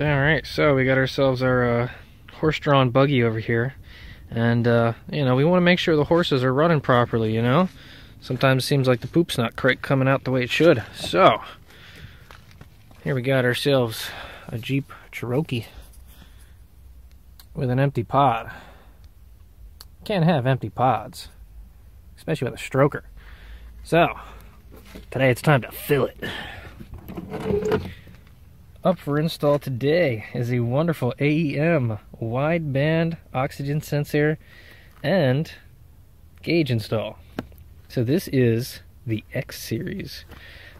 All right, so we got ourselves our uh, horse-drawn buggy over here, and uh, you know we want to make sure the horses are running properly. You know, sometimes it seems like the poop's not quite coming out the way it should. So here we got ourselves a Jeep Cherokee with an empty pod. Can't have empty pods, especially with a stroker. So today it's time to fill it. Up for install today is a wonderful AEM wideband oxygen sensor and gauge install. So this is the X series.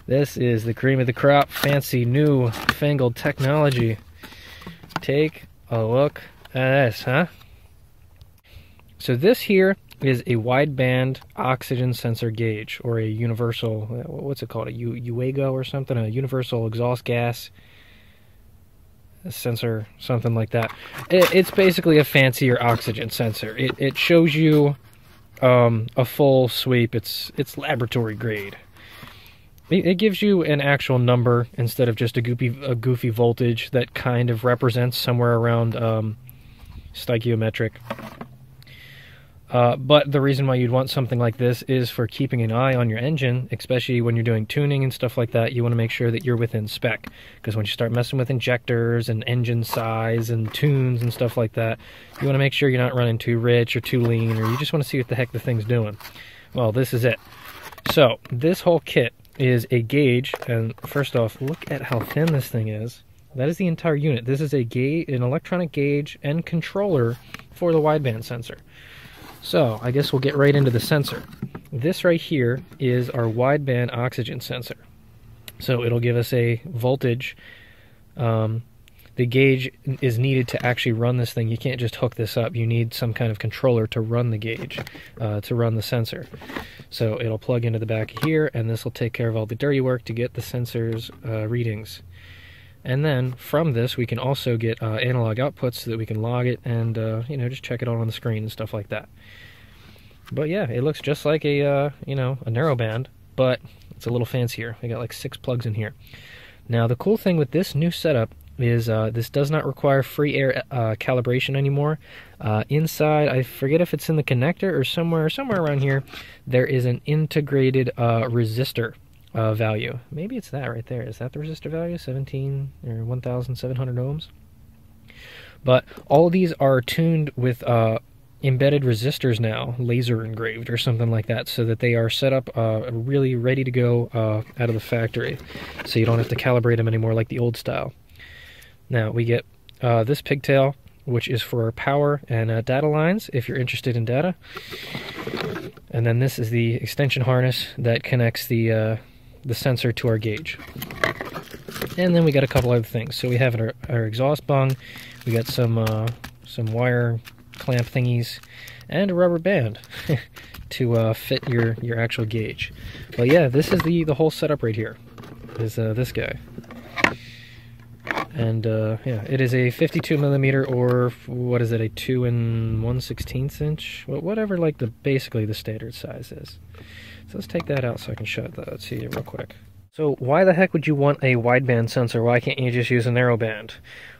This is the cream of the crop, fancy new fangled technology. Take a look at this, huh? So this here is a wideband oxygen sensor gauge, or a universal, uh, what's it called, a UEGO or something, a universal exhaust gas sensor, something like that. It, it's basically a fancier oxygen sensor. It, it shows you um, a full sweep. It's it's laboratory grade. It, it, gives you an actual number instead of just a goofy a goofy voltage that kind of represents somewhere around um, stoichiometric. Uh, but the reason why you'd want something like this is for keeping an eye on your engine, especially when you're doing tuning and stuff like that. You want to make sure that you're within spec. Because when you start messing with injectors and engine size and tunes and stuff like that, you want to make sure you're not running too rich or too lean, or you just want to see what the heck the thing's doing. Well, this is it. So, this whole kit is a gauge, and first off, look at how thin this thing is. That is the entire unit. This is a gauge, an electronic gauge and controller for the wideband sensor. So I guess we'll get right into the sensor. This right here is our wideband oxygen sensor. So it'll give us a voltage. Um, the gauge is needed to actually run this thing. You can't just hook this up. You need some kind of controller to run the gauge, uh, to run the sensor. So it'll plug into the back here, and this will take care of all the dirty work to get the sensor's uh, readings. And then from this, we can also get uh, analog outputs so that we can log it and, uh, you know, just check it out on the screen and stuff like that. But yeah, it looks just like a, uh, you know, a narrowband, but it's a little fancier. We got like six plugs in here. Now, the cool thing with this new setup is uh, this does not require free air uh, calibration anymore. Uh, inside, I forget if it's in the connector or somewhere, somewhere around here, there is an integrated resistor uh, value. Maybe it's that right there. Is that the resistor value? 17 or 1,700 ohms? But all of these are tuned with uh, embedded resistors now, laser engraved or something like that, so that they are set up uh, really ready to go uh, out of the factory. So you don't have to calibrate them anymore like the old style. Now we get uh, this pigtail, which is for power and uh, data lines if you're interested in data. And then this is the extension harness that connects the, the sensor to our gauge. And then we got a couple other things. So we have our, our exhaust bung, we got some uh, some wire clamp thingies, and a rubber band to uh, fit your your actual gauge. But yeah, this is the the whole setup right here. Is uh, this guy. And uh, yeah, it is a 52 millimeter or what is it, a two and one sixteenth inch, whatever like the basically the standard size is. So let's take that out so I can that to you real quick. So why the heck would you want a wideband sensor? Why can't you just use a narrowband?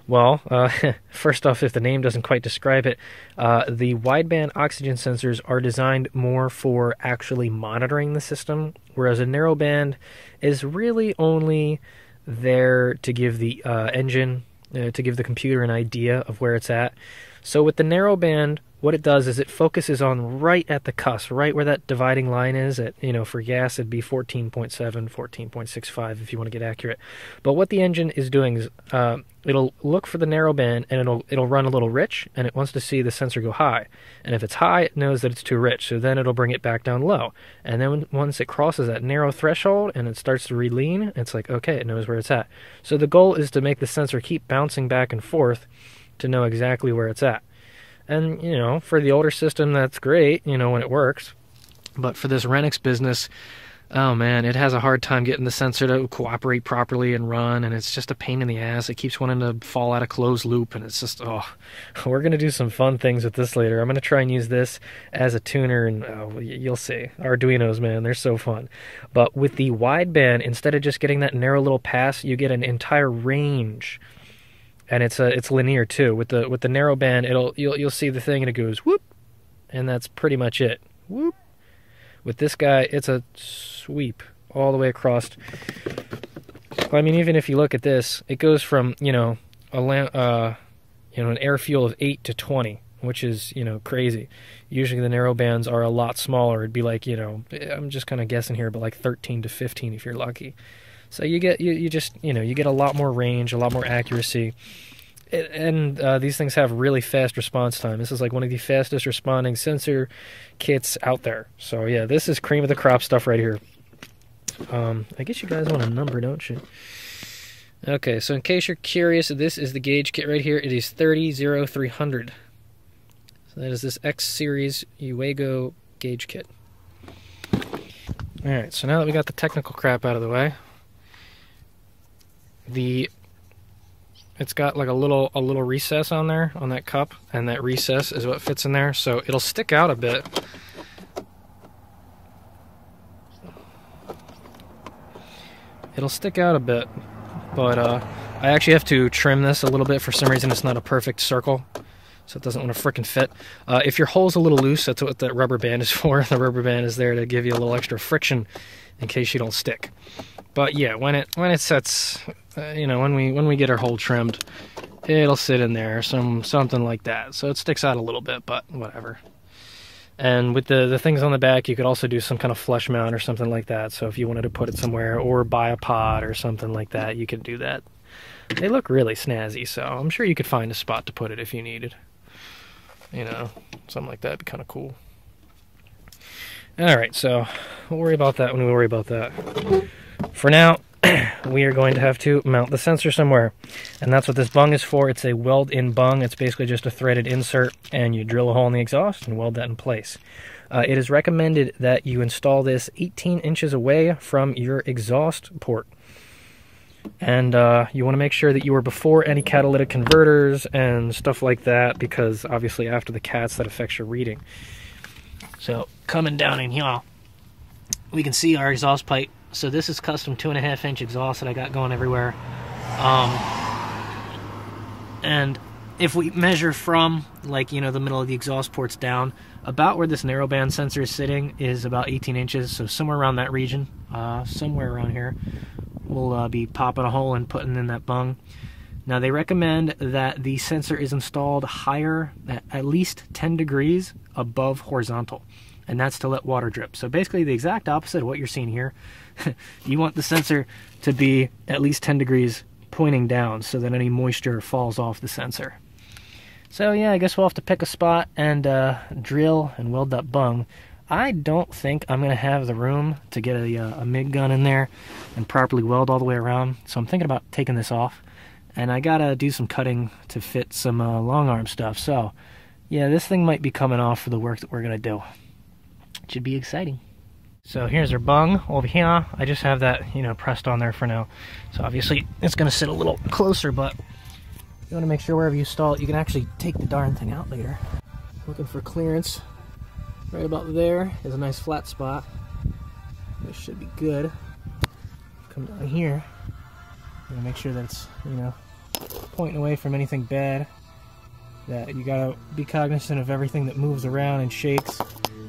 Well, uh, first off, if the name doesn't quite describe it, uh, the wideband oxygen sensors are designed more for actually monitoring the system, whereas a narrowband is really only there to give the uh, engine, uh, to give the computer an idea of where it's at. So with the narrowband, what it does is it focuses on right at the cusp, right where that dividing line is. At you know, for gas it'd be 14.7, 14.65 if you want to get accurate. But what the engine is doing is uh, it'll look for the narrow band and it'll it'll run a little rich, and it wants to see the sensor go high. And if it's high, it knows that it's too rich, so then it'll bring it back down low. And then once it crosses that narrow threshold and it starts to re-lean, it's like okay, it knows where it's at. So the goal is to make the sensor keep bouncing back and forth to know exactly where it's at. And, you know, for the older system, that's great, you know, when it works. But for this Renix business, oh man, it has a hard time getting the sensor to cooperate properly and run, and it's just a pain in the ass. It keeps wanting to fall out of closed loop, and it's just, oh, we're going to do some fun things with this later. I'm going to try and use this as a tuner, and oh, you'll see. Arduinos, man, they're so fun. But with the wideband, instead of just getting that narrow little pass, you get an entire range and it's a it's linear too. With the with the narrow band, it'll you'll you'll see the thing and it goes whoop, and that's pretty much it. Whoop. With this guy, it's a sweep all the way across. I mean, even if you look at this, it goes from you know a uh, you know an air fuel of eight to twenty, which is you know crazy. Usually the narrow bands are a lot smaller. It'd be like you know I'm just kind of guessing here, but like 13 to 15 if you're lucky. So you get you, you just you know you get a lot more range, a lot more accuracy, and uh, these things have really fast response time. This is like one of the fastest responding sensor kits out there. So yeah, this is cream of the crop stuff right here. Um, I guess you guys want a number, don't you? Okay, so in case you're curious, this is the gauge kit right here. It is 30300. So that is this X Series Uego gauge kit. Alright, so now that we got the technical crap out of the way, the it's got like a little a little recess on there on that cup and that recess is what fits in there. So it'll stick out a bit. It'll stick out a bit but uh, I actually have to trim this a little bit. For some reason it's not a perfect circle so it doesn't want to fricking fit. Uh, if your hole's a little loose that's what that rubber band is for. The rubber band is there to give you a little extra friction in case you don't stick. But yeah when it when it sets uh, you know, when we when we get our hole trimmed, it'll sit in there, some something like that. So it sticks out a little bit, but whatever. And with the the things on the back, you could also do some kind of flush mount or something like that. So if you wanted to put it somewhere or buy a pod or something like that, you can do that. They look really snazzy, so I'm sure you could find a spot to put it if you needed. You know, something like that would be kind of cool. All right, so we'll worry about that when we worry about that. For now, we are going to have to mount the sensor somewhere. And that's what this bung is for. It's a weld-in bung. It's basically just a threaded insert, and you drill a hole in the exhaust and weld that in place. Uh, it is recommended that you install this 18 inches away from your exhaust port. And uh, you want to make sure that you are before any catalytic converters and stuff like that, because obviously after the cats, that affects your reading. So coming down in here, we can see our exhaust pipe so this is custom two and a half inch exhaust that I got going everywhere. Um, and if we measure from like you know the middle of the exhaust ports down, about where this narrowband sensor is sitting is about 18 inches. So somewhere around that region, uh, somewhere around here, we'll uh, be popping a hole and putting in that bung. Now they recommend that the sensor is installed higher, at, at least 10 degrees above horizontal, and that's to let water drip. So basically the exact opposite of what you're seeing here. you want the sensor to be at least 10 degrees pointing down so that any moisture falls off the sensor. So yeah, I guess we'll have to pick a spot and uh, drill and weld that bung. I don't think I'm going to have the room to get a, uh, a MIG gun in there and properly weld all the way around, so I'm thinking about taking this off. And I got to do some cutting to fit some uh, long arm stuff, so yeah, this thing might be coming off for the work that we're going to do. It should be exciting. So here's our bung over here. I just have that, you know, pressed on there for now. So obviously it's going to sit a little closer, but you want to make sure wherever you install it, you can actually take the darn thing out later. Looking for clearance. Right about there is a nice flat spot. This should be good. Come down here. and make sure that it's, you know, pointing away from anything bad. That you gotta be cognizant of everything that moves around and shakes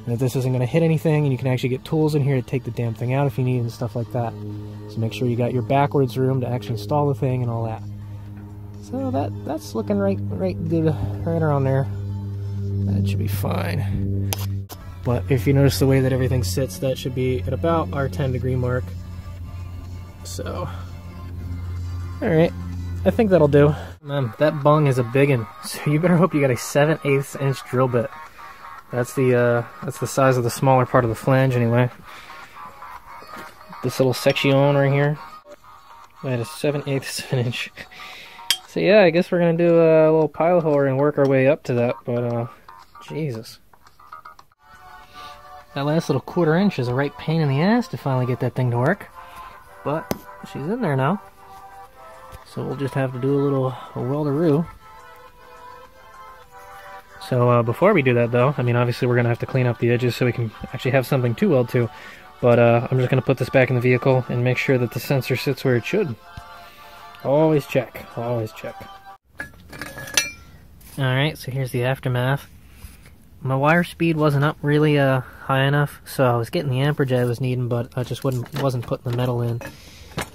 and that this isn't going to hit anything and you can actually get tools in here to take the damn thing out if you need and stuff like that. So make sure you got your backwards room to actually install the thing and all that. So that that's looking right right good right around there. That should be fine. But if you notice the way that everything sits that should be at about our 10 degree mark. So all right I think that'll do. Man, that bung is a big one, so you better hope you got a 7 8 inch drill bit. That's the uh, that's the size of the smaller part of the flange anyway. This little section right here. That is 7 eighths of an inch. So yeah, I guess we're gonna do a little pilot hole and work our way up to that, but uh Jesus. That last little quarter inch is a right pain in the ass to finally get that thing to work. But she's in there now. So we'll just have to do a little welderoo. So uh, before we do that though, I mean obviously we're going to have to clean up the edges so we can actually have something to weld to. But uh, I'm just going to put this back in the vehicle and make sure that the sensor sits where it should. Always check, always check. Alright, so here's the aftermath. My wire speed wasn't up really uh, high enough, so I was getting the amperage I was needing, but I just wasn't, wasn't putting the metal in.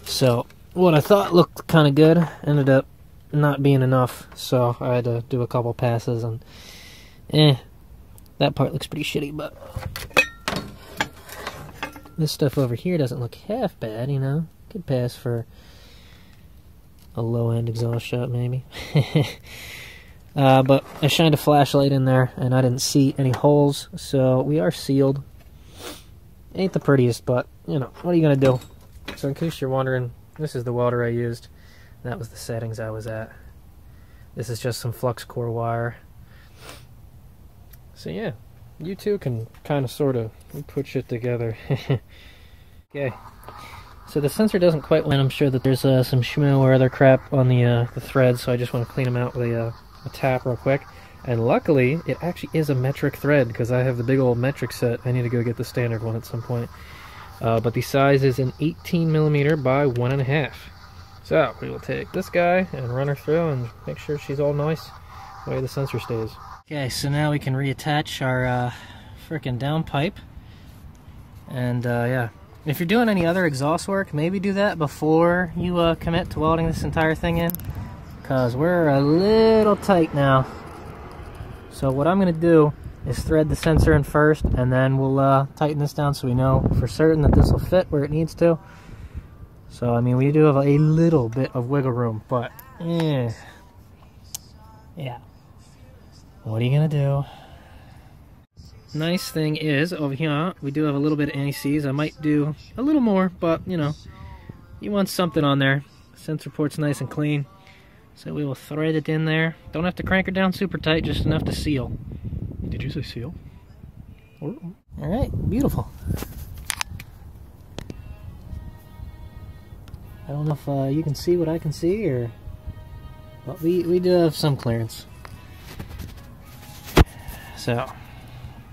So, what I thought looked kind of good ended up not being enough, so I had to do a couple passes, and eh, that part looks pretty shitty, but this stuff over here doesn't look half bad, you know? Could pass for a low-end exhaust shot, maybe. uh, but I shined a flashlight in there, and I didn't see any holes, so we are sealed. Ain't the prettiest, but, you know, what are you going to do? So in case you're wondering, this is the welder I used. That was the settings I was at. This is just some flux core wire. So yeah, you two can kind of sort of put shit together. okay. So the sensor doesn't quite land. I'm sure that there's uh, some shmoo or other crap on the uh, the threads, so I just want to clean them out with a, uh, a tap real quick. And luckily, it actually is a metric thread because I have the big old metric set. I need to go get the standard one at some point. Uh, but the size is an 18 millimeter by one and a half. So we will take this guy and run her through and make sure she's all nice the way the sensor stays. Okay, so now we can reattach our uh, freaking downpipe. And uh, yeah, if you're doing any other exhaust work, maybe do that before you uh, commit to welding this entire thing in. Because we're a little tight now. So what I'm going to do is thread the sensor in first, and then we'll uh, tighten this down so we know for certain that this will fit where it needs to. So, I mean, we do have a little bit of wiggle room, but, eh, yeah. What are you going to do? Nice thing is, over here, we do have a little bit of anti-seize. I might do a little more, but, you know, you want something on there. Sensor port's nice and clean. So we will thread it in there. Don't have to crank her down super tight, just enough to seal. Did you say seal? Alright, beautiful. I don't know if uh, you can see what I can see, or... But we, we do have some clearance. So,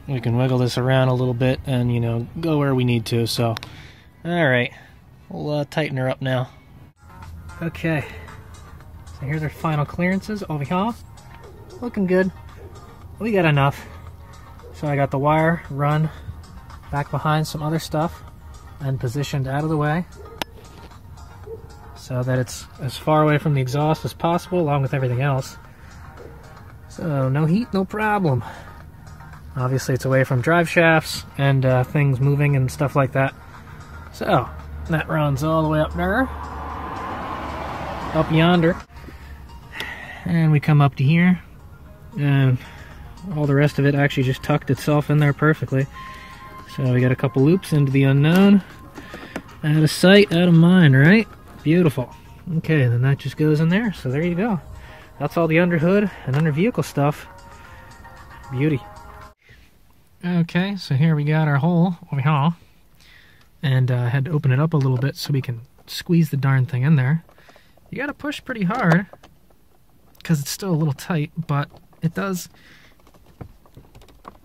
we can wiggle this around a little bit and, you know, go where we need to, so. Alright, we'll uh, tighten her up now. Okay, so here's our final clearances over here. Looking good. We got enough. So I got the wire run back behind some other stuff and positioned out of the way so that it's as far away from the exhaust as possible along with everything else. So no heat, no problem. Obviously, it's away from drive shafts and uh, things moving and stuff like that. So, that runs all the way up there. Up yonder. And we come up to here. And all the rest of it actually just tucked itself in there perfectly. So we got a couple loops into the unknown. Out of sight, out of mind, right? Beautiful. Okay, then that just goes in there. So there you go. That's all the under hood and under vehicle stuff. Beauty. Okay, so here we got our hole over here. And I uh, had to open it up a little bit so we can squeeze the darn thing in there. You gotta push pretty hard because it's still a little tight, but it does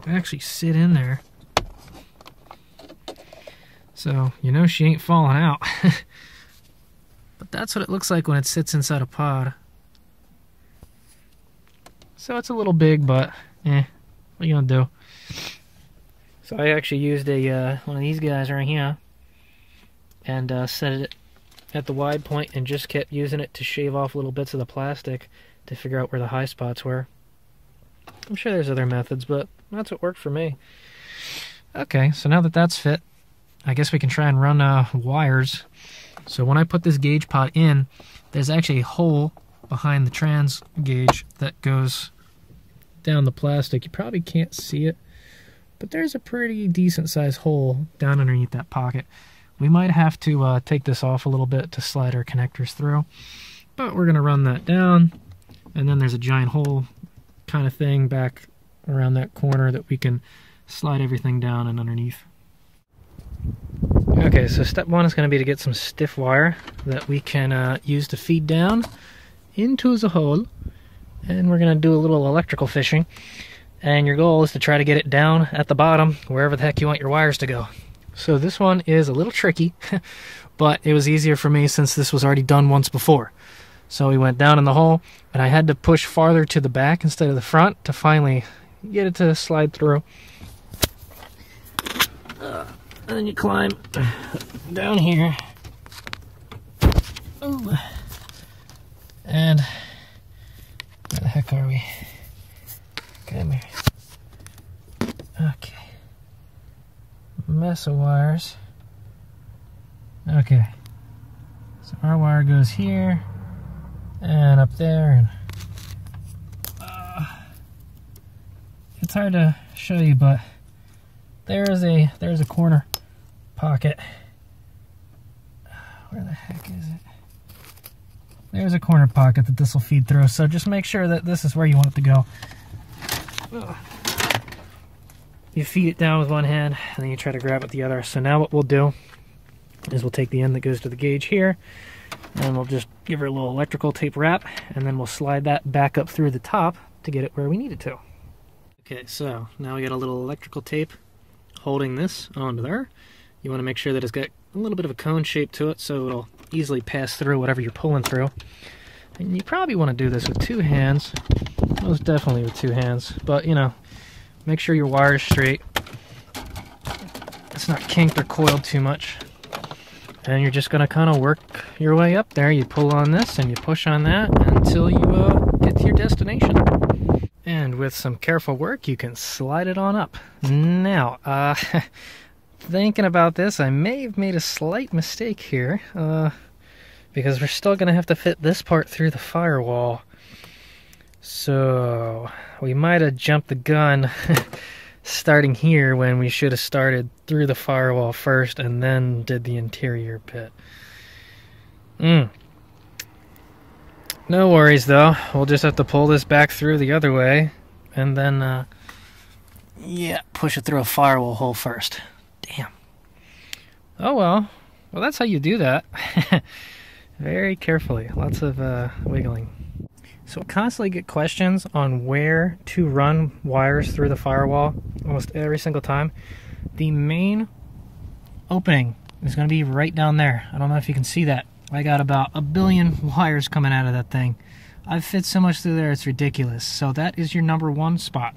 actually sit in there. So, you know she ain't falling out. but that's what it looks like when it sits inside a pod. So it's a little big, but eh, what are you gonna do? So I actually used a uh, one of these guys right here and uh, set it at the wide point and just kept using it to shave off little bits of the plastic to figure out where the high spots were. I'm sure there's other methods, but that's what worked for me. Okay, so now that that's fit, I guess we can try and run uh, wires. So when I put this gauge pot in, there's actually a hole behind the trans gauge that goes down the plastic. You probably can't see it but there's a pretty decent sized hole down underneath that pocket. We might have to uh, take this off a little bit to slide our connectors through, but we're going to run that down. And then there's a giant hole kind of thing back around that corner that we can slide everything down and underneath. Okay, so step one is going to be to get some stiff wire that we can uh, use to feed down into the hole. And we're going to do a little electrical fishing and your goal is to try to get it down at the bottom wherever the heck you want your wires to go. So this one is a little tricky, but it was easier for me since this was already done once before. So we went down in the hole, and I had to push farther to the back instead of the front to finally get it to slide through. Uh, and then you climb down here. Ooh. And where the heck are we? Come here. Okay. Mess of wires. Okay. So our wire goes here and up there and uh, it's hard to show you but there's a there's a corner pocket where the heck is it there's a corner pocket that this will feed through so just make sure that this is where you want it to go you feed it down with one hand and then you try to grab it with the other so now what we'll do is we'll take the end that goes to the gauge here and we'll just give her a little electrical tape wrap and then we'll slide that back up through the top to get it where we need it to. Okay, so now we got a little electrical tape holding this onto there. You want to make sure that it's got a little bit of a cone shape to it so it'll easily pass through whatever you're pulling through. And you probably want to do this with two hands, most definitely with two hands, but you know, make sure your wire is straight. It's not kinked or coiled too much and you're just going to kind of work your way up there. You pull on this and you push on that until you uh, get to your destination. And with some careful work, you can slide it on up. Now, uh, thinking about this, I may have made a slight mistake here, uh, because we're still going to have to fit this part through the firewall. So, we might have jumped the gun starting here when we should have started through the firewall first and then did the interior pit. Mm. No worries though. We'll just have to pull this back through the other way and then, uh, yeah, push it through a firewall hole first. Damn. Oh well. Well, that's how you do that. Very carefully. Lots of uh, wiggling. So I constantly get questions on where to run wires through the firewall almost every single time. The main opening is going to be right down there. I don't know if you can see that. I got about a billion wires coming out of that thing. I've fit so much through there, it's ridiculous. So that is your number one spot.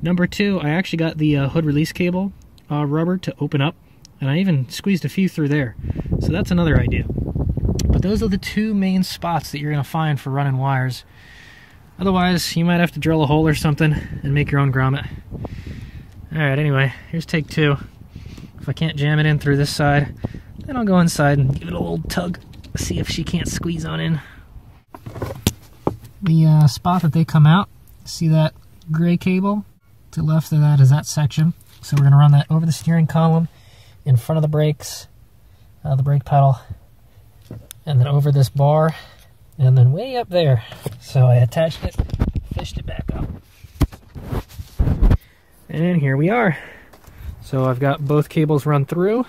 Number two, I actually got the uh, hood release cable uh, rubber to open up, and I even squeezed a few through there. So that's another idea. But those are the two main spots that you're going to find for running wires. Otherwise, you might have to drill a hole or something and make your own grommet. Alright, anyway, here's take two. If I can't jam it in through this side, then I'll go inside and give it a little tug, see if she can't squeeze on in. The uh, spot that they come out, see that gray cable? To the left of that is that section. So we're going to run that over the steering column, in front of the brakes, uh, the brake pedal, and then over this bar, and then way up there. So I attached it, fished it back up. And here we are. So I've got both cables run through,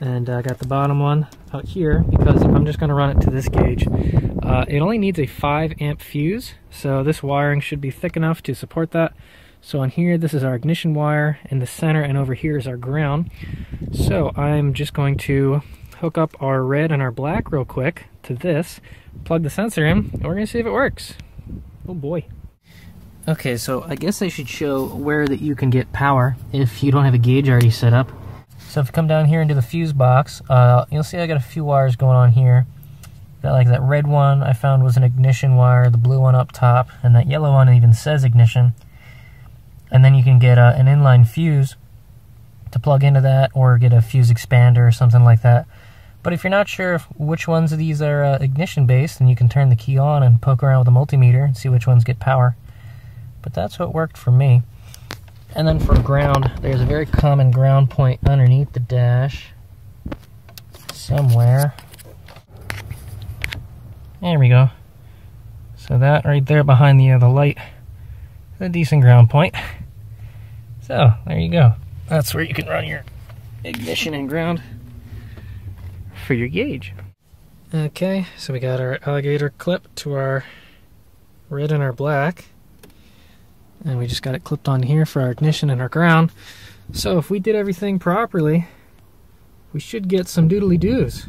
and I got the bottom one out here because I'm just going to run it to this gauge. Uh, it only needs a 5 amp fuse, so this wiring should be thick enough to support that. So on here, this is our ignition wire in the center, and over here is our ground. So I'm just going to hook up our red and our black real quick to this, plug the sensor in, and we're gonna see if it works. Oh boy. Okay, so I guess I should show where that you can get power if you don't have a gauge already set up. So if you come down here into the fuse box, uh, you'll see I got a few wires going on here. Got like that red one I found was an ignition wire, the blue one up top, and that yellow one even says ignition. And then you can get uh, an inline fuse to plug into that or get a fuse expander or something like that. But if you're not sure which ones of these are uh, ignition based, then you can turn the key on and poke around with a multimeter and see which ones get power. But that's what worked for me. And then for ground, there's a very common ground point underneath the dash. Somewhere. There we go. So that right there behind the, uh, the light is a decent ground point. So, there you go. That's where you can run your ignition and ground for your gauge. Okay, so we got our alligator clip to our red and our black. And we just got it clipped on here for our ignition and our ground. So if we did everything properly, we should get some doodly doos.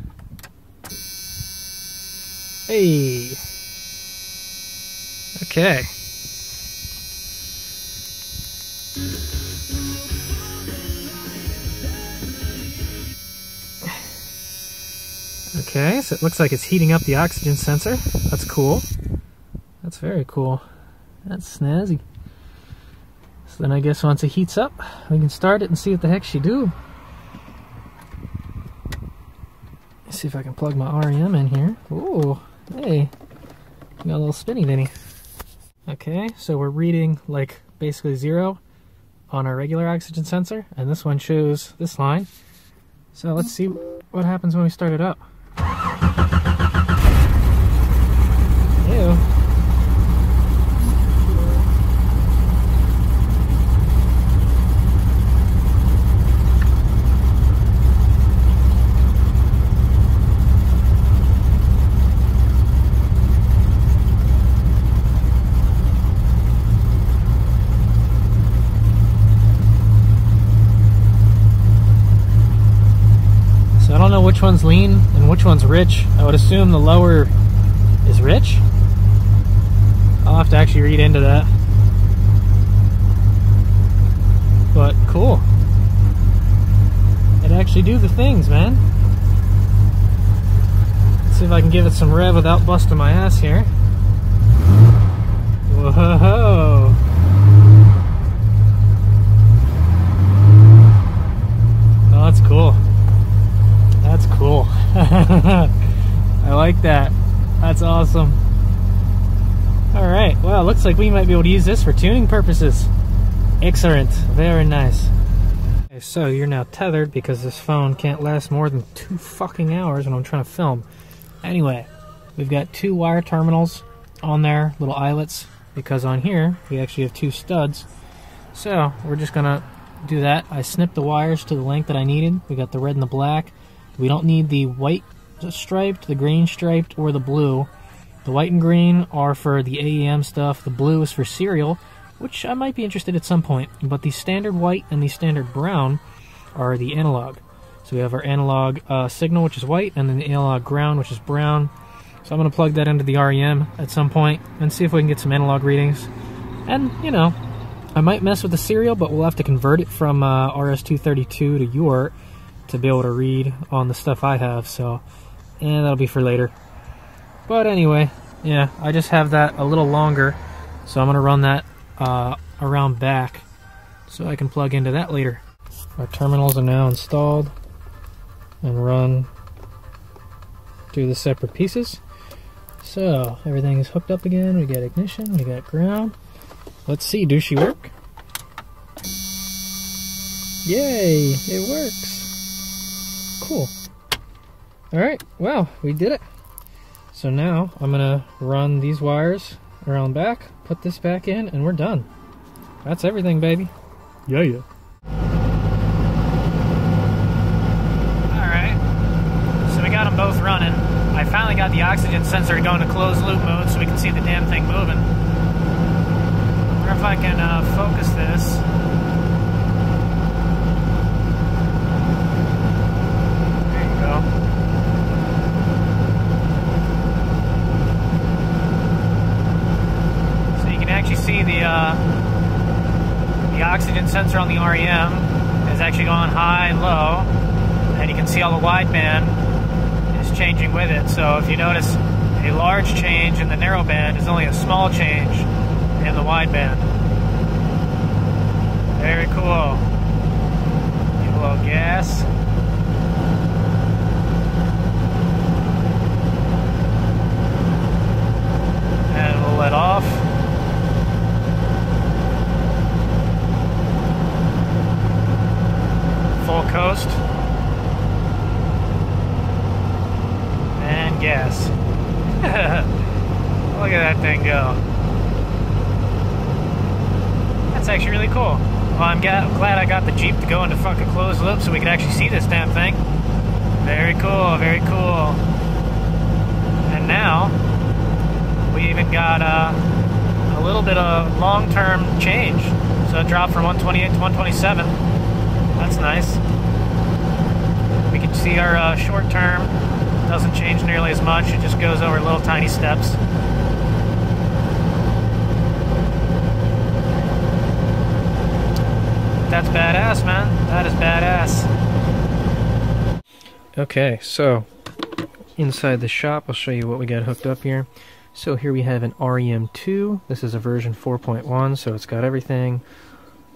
Hey. Okay. Okay, so it looks like it's heating up the oxygen sensor. That's cool. That's very cool. That's snazzy. So then I guess once it heats up, we can start it and see what the heck she do. Let's see if I can plug my REM in here. Ooh, hey, got a little spinny dinny. Okay, so we're reading like basically zero on our regular oxygen sensor, and this one shows this line. So let's see what happens when we start it up. Ew. So I don't know which one's lean and which one's rich. I would assume the lower is rich. I'll have to actually read into that. But cool. It actually do the things, man. Let's see if I can give it some rev without busting my ass here. Whoa. Oh, that's cool. That's cool. I like that. That's awesome. All right. Well, looks like we might be able to use this for tuning purposes. Excellent. Very nice. Okay, so you're now tethered because this phone can't last more than two fucking hours when I'm trying to film. Anyway, we've got two wire terminals on there, little eyelets, because on here we actually have two studs. So we're just gonna do that. I snipped the wires to the length that I needed. We got the red and the black. We don't need the white striped, the green striped, or the blue. The white and green are for the AEM stuff. The blue is for serial, which I might be interested at some point. But the standard white and the standard brown are the analog. So we have our analog uh, signal, which is white, and then the analog ground, which is brown. So I'm going to plug that into the REM at some point and see if we can get some analog readings. And, you know, I might mess with the serial, but we'll have to convert it from uh, RS-232 to UART to be able to read on the stuff I have. So, and that'll be for later. But anyway, yeah, I just have that a little longer, so I'm gonna run that uh, around back so I can plug into that later. Our terminals are now installed and run through the separate pieces. So everything is hooked up again. We got ignition, we got ground. Let's see, do she work? Yay, it works. Cool. Alright, well, we did it. So now I'm gonna run these wires around back, put this back in, and we're done. That's everything, baby. Yeah, yeah. Alright, so we got them both running. I finally got the oxygen sensor going to closed loop mode so we can see the damn thing moving. I wonder if I can uh, focus this. There you go. So you can actually see the uh, the oxygen sensor on the REM is actually going high and low, and you can see all the wideband is changing with it. So if you notice a large change in the narrow band is only a small change in the wideband. Very cool. Give a little gas. And we'll let off. Coast. And gas. Look at that thing go. That's actually really cool. Well, I'm glad I got the Jeep to go into fucking closed loop so we could actually see this damn thing. Very cool, very cool. And now, we even got uh, a little bit of long-term change. So it dropped from 128 to 127. That's nice. We can see our uh, short-term Doesn't change nearly as much, it just goes over little tiny steps. That's badass, man. That is badass. Okay, so inside the shop, I'll show you what we got hooked up here. So here we have an REM2. This is a version 4.1, so it's got everything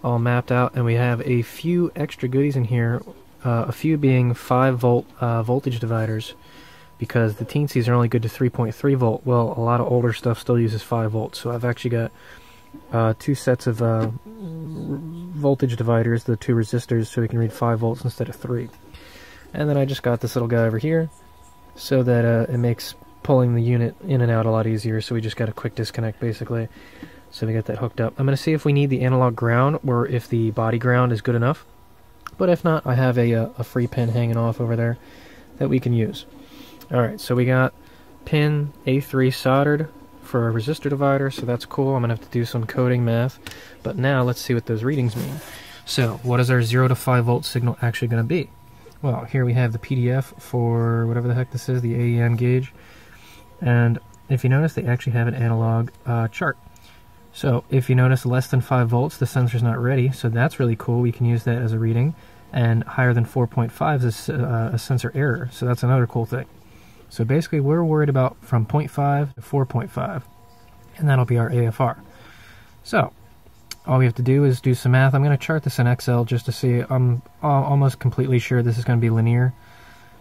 all mapped out. And we have a few extra goodies in here, uh, a few being 5 volt uh, voltage dividers, because the teensies are only good to 3.3 volt. Well, a lot of older stuff still uses 5 volts, so I've actually got uh, two sets of uh, voltage dividers, the two resistors, so we can read 5 volts instead of 3. And then I just got this little guy over here, so that uh, it makes pulling the unit in and out a lot easier, so we just got a quick disconnect basically. So we got that hooked up. I'm going to see if we need the analog ground or if the body ground is good enough. But if not, I have a, uh, a free pin hanging off over there that we can use. Alright, so we got pin A3 soldered for a resistor divider, so that's cool. I'm going to have to do some coding math. But now let's see what those readings mean. So, what is our 0 to 5 volt signal actually going to be? Well, here we have the PDF for whatever the heck this is, the AEM gauge. And if you notice, they actually have an analog uh, chart. So if you notice less than 5 volts, the sensor's not ready, so that's really cool. We can use that as a reading. And higher than 4.5 is uh, a sensor error, so that's another cool thing. So basically, we're worried about from 0.5 to 4.5, and that'll be our AFR. So all we have to do is do some math. I'm going to chart this in Excel just to see. I'm almost completely sure this is going to be linear,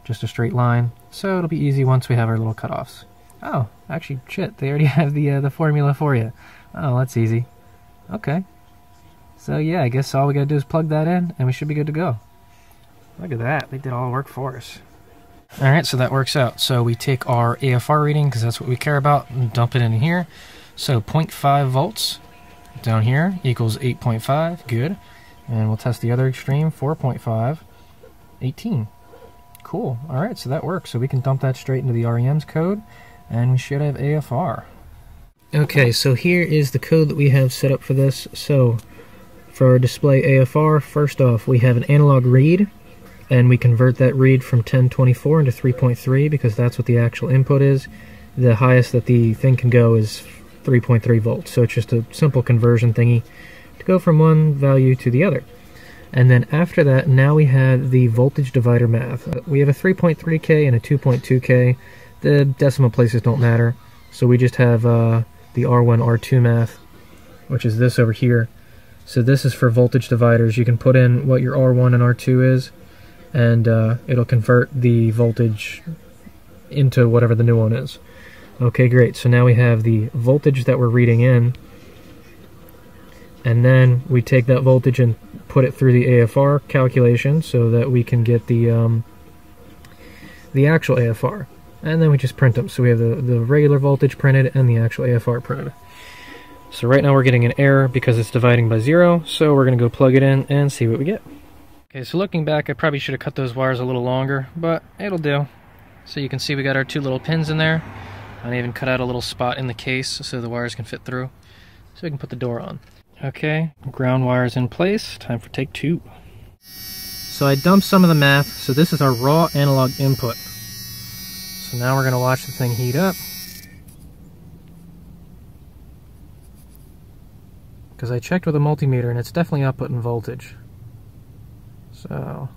just a straight line. So it'll be easy once we have our little cutoffs. Oh, actually, shit, they already have the, uh, the formula for you. Oh, that's easy. Okay. So yeah, I guess all we gotta do is plug that in, and we should be good to go. Look at that, they did all the work for us. Alright, so that works out. So we take our AFR reading, because that's what we care about, and dump it in here. So 0.5 volts down here equals 8.5, good. And we'll test the other extreme, 4.5, 18. Cool, alright, so that works. So we can dump that straight into the REM's code, and we should have AFR. Okay, so here is the code that we have set up for this. So for our display AFR, first off, we have an analog read, and we convert that read from 1024 into 3.3 because that's what the actual input is. The highest that the thing can go is 3.3 volts, so it's just a simple conversion thingy to go from one value to the other. And then after that, now we have the voltage divider math. We have a 3.3K and a 2.2K. The decimal places don't matter. So we just have uh, the R1, R2 math, which is this over here. So this is for voltage dividers. You can put in what your R1 and R2 is, and uh, it'll convert the voltage into whatever the new one is. Okay, great. So now we have the voltage that we're reading in, and then we take that voltage and put it through the AFR calculation so that we can get the um, the actual AFR and then we just print them. So we have the, the regular voltage printed and the actual AFR printed. So right now we're getting an error because it's dividing by zero, so we're going to go plug it in and see what we get. Okay, so looking back, I probably should have cut those wires a little longer, but it'll do. So you can see we got our two little pins in there. I even cut out a little spot in the case so the wires can fit through. So we can put the door on. Okay, ground wires in place. Time for take two. So I dumped some of the math, so this is our raw analog input. So now we're going to watch the thing heat up. Because I checked with a multimeter and it's definitely outputting voltage. So...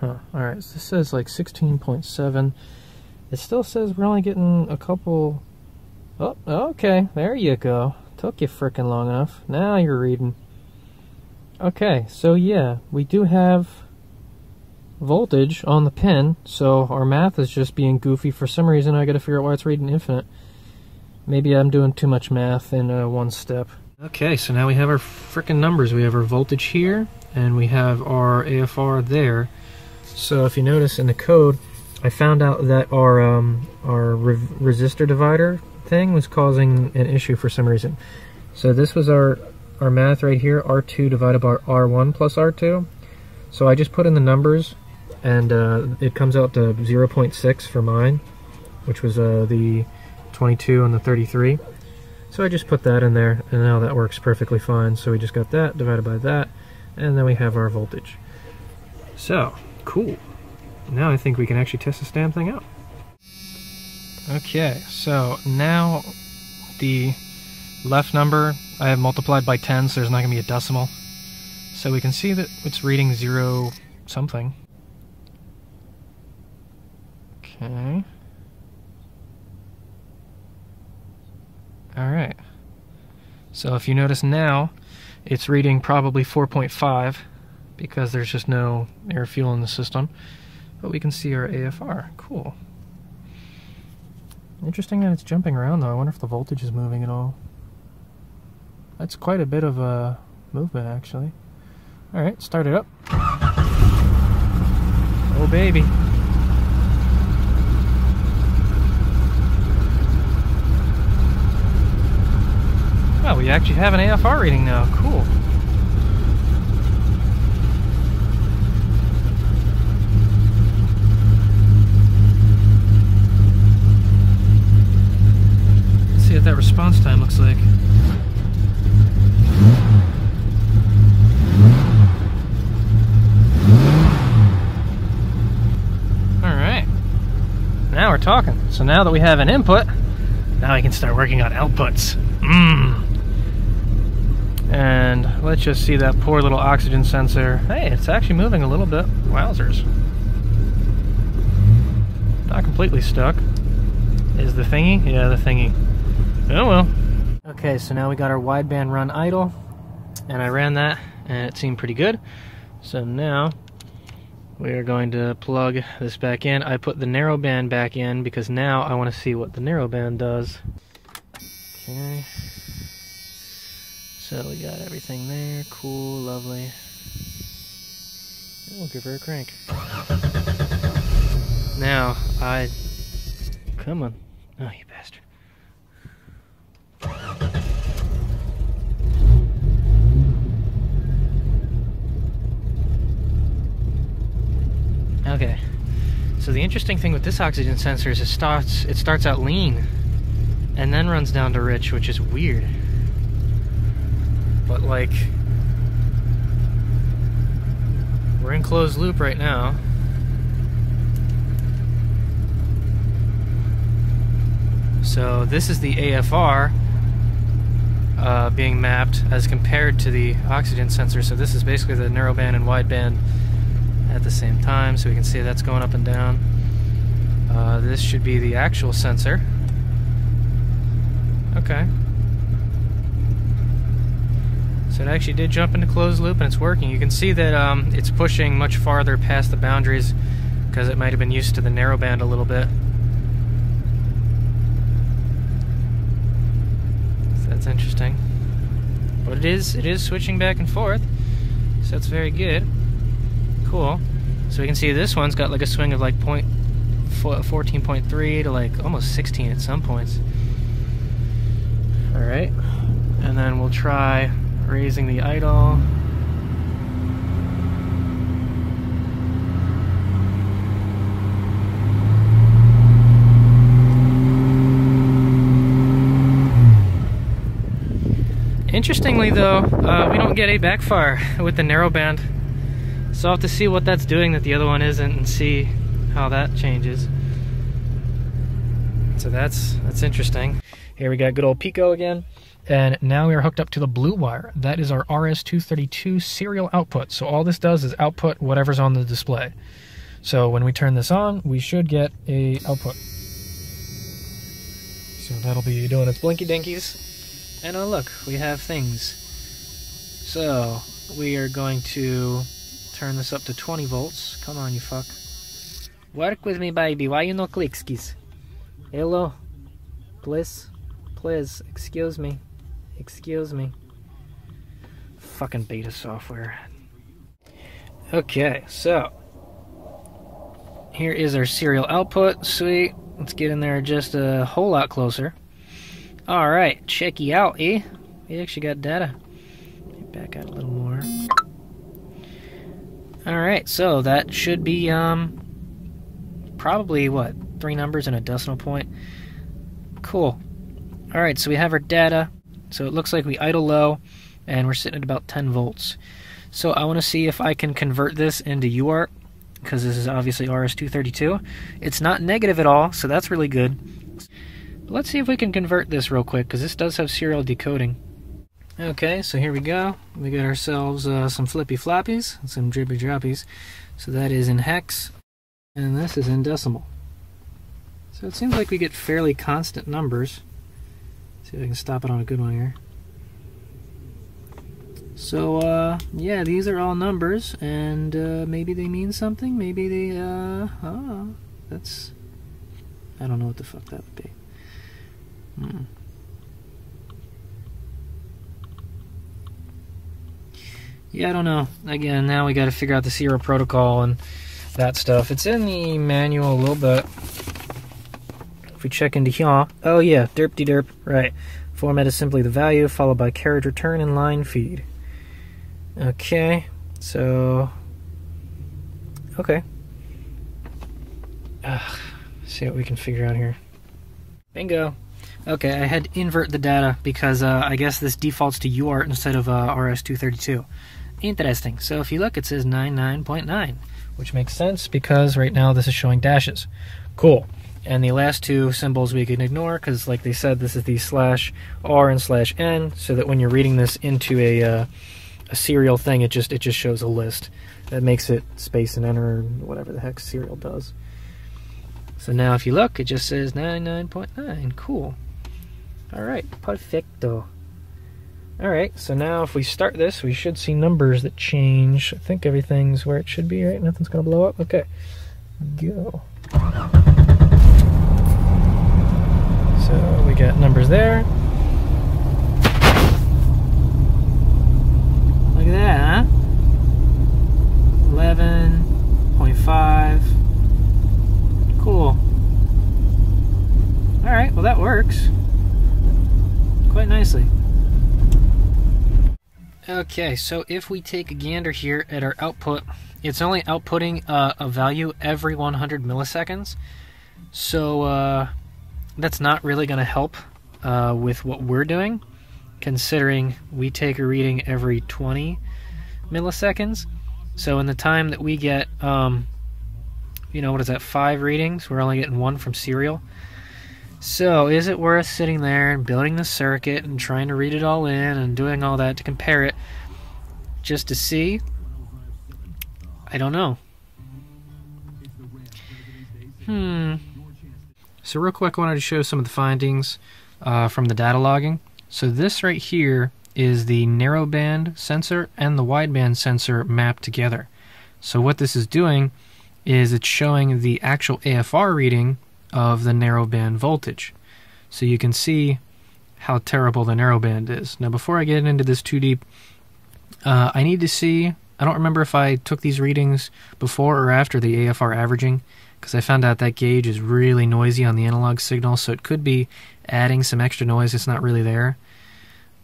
Huh, alright, so this says like 16.7. It still says we're only getting a couple... Oh, okay, there you go. Took you frickin' long enough. Now you're reading. Okay, so yeah, we do have voltage on the pin, so our math is just being goofy. For some reason, I gotta figure out why it's reading infinite. Maybe I'm doing too much math in uh, one step. Okay, so now we have our freaking numbers. We have our voltage here, and we have our AFR there. So if you notice in the code, I found out that our um, our re resistor divider thing was causing an issue for some reason. So this was our our math right here, R2 divided by R1 plus R2. So I just put in the numbers and uh, it comes out to 0.6 for mine, which was uh, the 22 and the 33. So I just put that in there, and now that works perfectly fine. So we just got that divided by that, and then we have our voltage. So, cool. Now I think we can actually test this damn thing out. Okay, so now the left number I have multiplied by 10, so there's not to be a decimal. So we can see that it's reading 0 something. Okay. Alright. So if you notice now, it's reading probably 4.5 because there's just no air fuel in the system. But we can see our AFR. Cool. Interesting that it's jumping around though. I wonder if the voltage is moving at all. That's quite a bit of a movement actually. Alright, start it up. Oh baby. Well, we actually have an AFR reading now. Cool. Let's see what that response time looks like. Alright. Now we're talking. So now that we have an input, now we can start working on outputs. Mmm. Let's just see that poor little oxygen sensor. Hey, it's actually moving a little bit. Wowzers. Not completely stuck. Is the thingy? Yeah, the thingy. Oh well. Okay, so now we got our wideband run idle. And I ran that, and it seemed pretty good. So now we are going to plug this back in. I put the narrowband back in because now I want to see what the narrowband does. Okay. So we got everything there. Cool, lovely. We'll give her a crank. Now, I... Come on. Oh, you bastard. Okay. So the interesting thing with this oxygen sensor is it starts it starts out lean and then runs down to rich, which is weird. But like we're in closed loop right now. So this is the AFR uh, being mapped as compared to the oxygen sensor. So this is basically the narrowband and wideband at the same time. So we can see that's going up and down. Uh, this should be the actual sensor. Okay. So it actually did jump into closed loop and it's working. You can see that um, it's pushing much farther past the boundaries because it might have been used to the narrow band a little bit. So that's interesting. But it is it is switching back and forth. So that's very good. Cool. So we can see this one's got like a swing of like point 14.3 to like almost 16 at some points. Alright. And then we'll try raising the idle. Interestingly though, uh, we don't get a backfire with the narrowband. So I'll have to see what that's doing that the other one isn't and see how that changes. So that's that's interesting. Here we got good old Pico again. And now we are hooked up to the blue wire. That is our RS-232 serial output. So all this does is output whatever's on the display. So when we turn this on, we should get a output. So that'll be doing its blinky dinkies. And oh look, we have things. So we are going to turn this up to 20 volts. Come on, you fuck. Work with me, baby. Why you no click skis? Hello? Please? Please, excuse me. Excuse me. Fucking beta software. Okay, so here is our serial output. Sweet. Let's get in there just a whole lot closer. Alright, check you out, eh? We actually got data. Back out a little more. Alright, so that should be um probably what, three numbers and a decimal point. Cool. Alright, so we have our data. So it looks like we idle low and we're sitting at about 10 volts. So I want to see if I can convert this into UART because this is obviously RS-232. It's not negative at all, so that's really good. But let's see if we can convert this real quick, because this does have serial decoding. Okay, so here we go. We got ourselves uh, some flippy floppies, some drippy droppies. So that is in hex, and this is in decimal. So it seems like we get fairly constant numbers. See if I can stop it on a good one here. So, uh, yeah, these are all numbers, and uh, maybe they mean something. Maybe they, uh, oh, that's, I don't know what the fuck that would be. Hmm. Yeah, I don't know. Again, now we got to figure out the serial protocol and that stuff. It's in the manual a little bit. If we check into here, oh yeah, derp de derp, right. Format is simply the value followed by carriage return and line feed. Okay, so okay. Ugh, see what we can figure out here. Bingo. Okay, I had to invert the data because uh, I guess this defaults to UART instead of uh, RS-232. Interesting. So if you look, it says 99.9, which makes sense because right now this is showing dashes. Cool. And the last two symbols we can ignore because, like they said, this is the slash R and slash N, so that when you're reading this into a, uh, a serial thing, it just it just shows a list. That makes it space and enter, and whatever the heck serial does. So now if you look, it just says 99.9. Cool. All right, perfecto. All right, so now if we start this, we should see numbers that change. I think everything's where it should be, right? Nothing's gonna blow up. Okay, go. So we got numbers there. Look at that, huh? 11.5. Cool. All right, well that works quite nicely. Okay, so if we take a gander here at our output, it's only outputting uh, a value every 100 milliseconds. So uh, that's not really going to help uh, with what we're doing, considering we take a reading every 20 milliseconds. So in the time that we get, um, you know, what is that, five readings, we're only getting one from serial. So is it worth sitting there and building the circuit and trying to read it all in and doing all that to compare it just to see? I don't know. Hmm. So real quick, I wanted to show some of the findings uh, from the data logging. So this right here is the narrowband sensor and the wideband sensor mapped together. So what this is doing is it's showing the actual AFR reading of the narrowband voltage. So you can see how terrible the narrowband is. Now before I get into this too deep, uh, I need to see, I don't remember if I took these readings before or after the AFR averaging because I found out that gauge is really noisy on the analog signal, so it could be adding some extra noise that's not really there.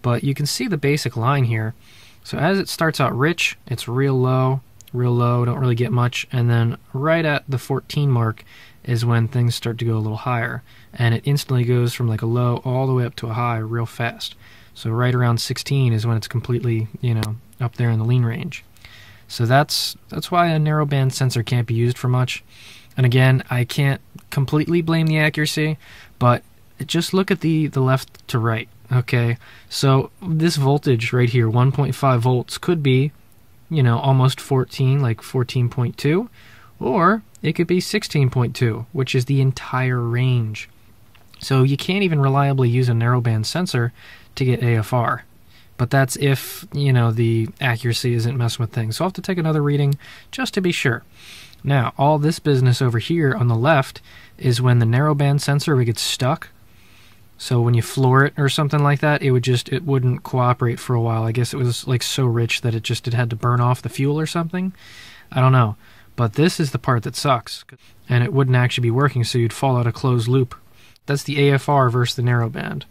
But you can see the basic line here. So as it starts out rich, it's real low, real low, don't really get much, and then right at the 14 mark is when things start to go a little higher, and it instantly goes from like a low all the way up to a high real fast. So right around 16 is when it's completely, you know, up there in the lean range. So that's that's why a narrowband sensor can't be used for much. And again, I can't completely blame the accuracy, but just look at the, the left to right. Okay, so this voltage right here, 1.5 volts, could be, you know, almost 14, like 14.2, or it could be 16.2, which is the entire range. So you can't even reliably use a narrowband sensor to get AFR. But that's if, you know, the accuracy isn't messing with things. So I'll have to take another reading just to be sure. Now, all this business over here on the left is when the narrowband sensor would get stuck. So when you floor it or something like that, it would just it wouldn't cooperate for a while. I guess it was like so rich that it just it had to burn off the fuel or something. I don't know. But this is the part that sucks. And it wouldn't actually be working, so you'd fall out a closed loop. That's the AFR versus the narrowband.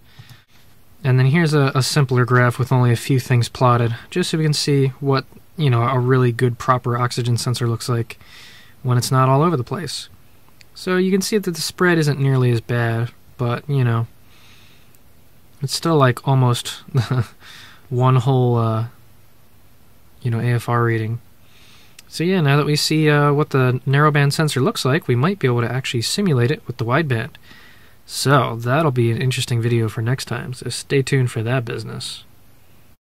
And then here's a, a simpler graph with only a few things plotted, just so we can see what, you know, a really good proper oxygen sensor looks like when it's not all over the place. So you can see that the spread isn't nearly as bad, but you know, it's still like almost one whole, uh, you know, AFR reading. So yeah, now that we see uh, what the narrowband sensor looks like, we might be able to actually simulate it with the wideband. So that'll be an interesting video for next time, so stay tuned for that business.